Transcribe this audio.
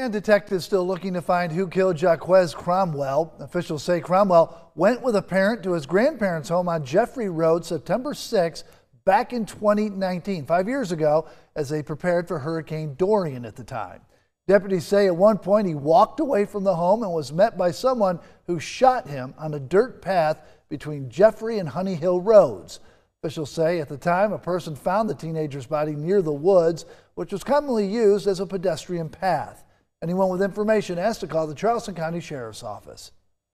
And detectives still looking to find who killed Jaquez Cromwell. Officials say Cromwell went with a parent to his grandparents' home on Jeffrey Road September 6 back in 2019, five years ago, as they prepared for Hurricane Dorian at the time. Deputies say at one point he walked away from the home and was met by someone who shot him on a dirt path between Jeffrey and Honey Hill Roads. Officials say at the time a person found the teenager's body near the woods, which was commonly used as a pedestrian path. Anyone with information asked to call the Charleston County Sheriff's Office.